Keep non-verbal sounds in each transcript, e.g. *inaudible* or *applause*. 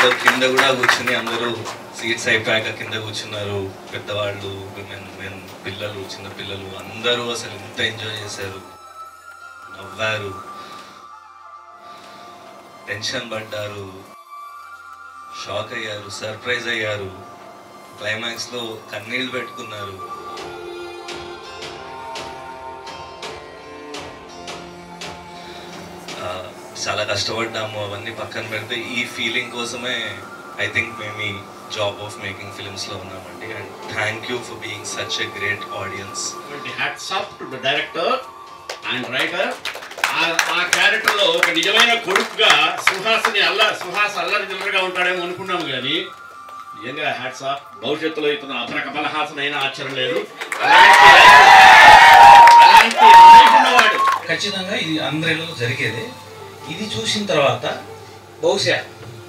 దాంట్లో కింద కూడా కూర్చుని అందరూ సీట్స్ అయిపోయాక కింద కూర్చున్నారు. పెద్దవాళ్ళు విమెన్ మెన్ పిల్లలు చిన్న పిల్లలు అందరూ అసలు ఎంత ఎంజాయ్ చేశారు. నవ్వారు. టెన్షన్ పడ్డారు. షాక్ అయ్యారు. సర్ప్రైజ్ అయ్యారు. క్లైమాక్స్లో కన్నీళ్ళు పెట్టుకున్నారు. uh, చాలా కష్టపడ్డాము అవన్నీ పక్కన పెడితే ఈ ఫీలింగ్ కోసమే ఐ థింక్ మేము ఈ జాబ్ ఆఫ్ మేకింగ్ ఫిల్మ్స్లో ఉన్నామండి. And thank you for being such a great audience hats off to the director and writer ఆ క్యారెక్టర్లో ఒక నిజమైన కొడుకుగా సుహాస్ని అల్ల సుహాస్ అల్లరి చిల్లరగా ఉంటాడేమో అనుకున్నాము కానీ నిజంగా హ్యాట్స్ ఆఫ్ భవిష్యత్తులో ఇతను అతను కమలహాసన్ అయినా ఆశ్చర్యం లేదు. అలాంటి *laughs* అలాంటి ఉన్నవాడు ఖచ్చితంగా ఇది అందరిలో జరిగేదే. ఇది చూసిన తర్వాత బహుశా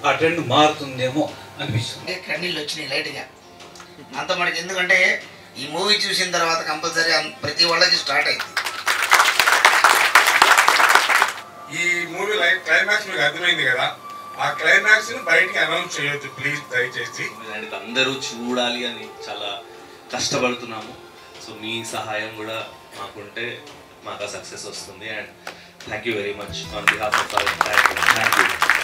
ఆ ట్రెండ్ మారుతుందేమో అనిపిస్తుంది. కన్నీళ్ళు వచ్చినాయి లైట్గా. అంత మనకి ఎందుకంటే ఈ మూవీ చూసిన తర్వాత కంపల్సరీ ప్రతి వాళ్ళకి స్టార్ట్ అయింది. ఈ మూవీ లైఫ్ క్లైమాక్స్ మీకు అర్థమైంది కదా? ఆ క్లైమాక్స్ని బయటికి అనౌన్స్ చేయొద్దు ప్లీజ్ దయచేసి. అందరూ చూడాలి అని చాలా కష్టపడుతున్నాము. సో మీ సహాయం కూడా మాకుంటే మాకు సక్సెస్ వస్తుంది. And Thank you very much on behalf of our entire team. Thank you.